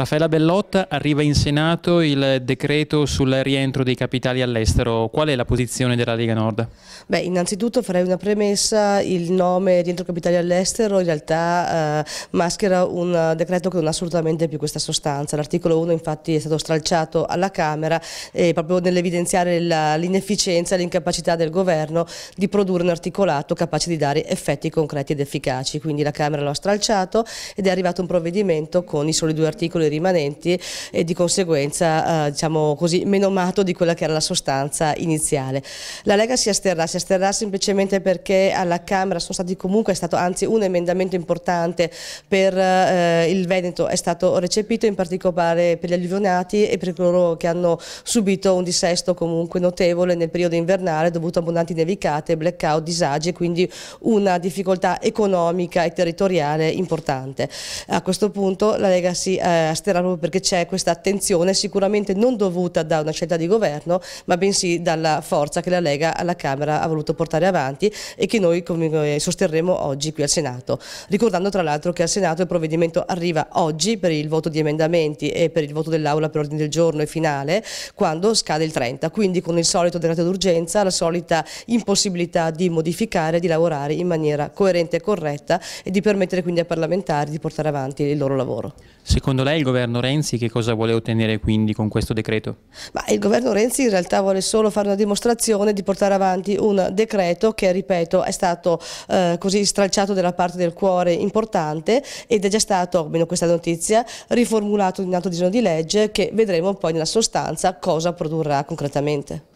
Raffaella Bellotta, arriva in Senato il decreto sul rientro dei capitali all'estero. Qual è la posizione della Lega Nord? Beh, innanzitutto farei una premessa, il nome rientro capitali all'estero in realtà eh, maschera un decreto che non ha assolutamente più questa sostanza. L'articolo 1 infatti è stato stralciato alla Camera e proprio nell'evidenziare l'inefficienza e l'incapacità del governo di produrre un articolato capace di dare effetti concreti ed efficaci. Quindi la Camera lo ha stralciato ed è arrivato un provvedimento con i soli due articoli rimanenti e di conseguenza eh, diciamo così menomato di quella che era la sostanza iniziale. La Lega si asterrà, si asterrà semplicemente perché alla Camera sono stati comunque, è stato anzi un emendamento importante per eh, il Veneto è stato recepito in particolare per gli alluvionati e per coloro che hanno subito un dissesto comunque notevole nel periodo invernale dovuto a abbondanti nevicate, blackout, disagi e quindi una difficoltà economica e territoriale importante. A questo punto la Lega si eh, asterrà proprio perché c'è questa attenzione sicuramente non dovuta da una scelta di governo ma bensì dalla forza che la Lega alla Camera ha voluto portare avanti e che noi sosterremo oggi qui al Senato. Ricordando tra l'altro che al Senato il provvedimento arriva oggi per il voto di emendamenti e per il voto dell'Aula per ordine del giorno e finale quando scade il 30, quindi con il solito decreto d'urgenza, la solita impossibilità di modificare, di lavorare in maniera coerente e corretta e di permettere quindi ai parlamentari di portare avanti il loro lavoro. Secondo lei il governo Renzi che cosa vuole ottenere quindi con questo decreto? Ma il governo Renzi in realtà vuole solo fare una dimostrazione di portare avanti un decreto che, ripeto, è stato eh, così stralciato dalla parte del cuore importante ed è già stato, almeno questa notizia, riformulato in un altro disegno di legge che vedremo poi nella sostanza cosa produrrà concretamente.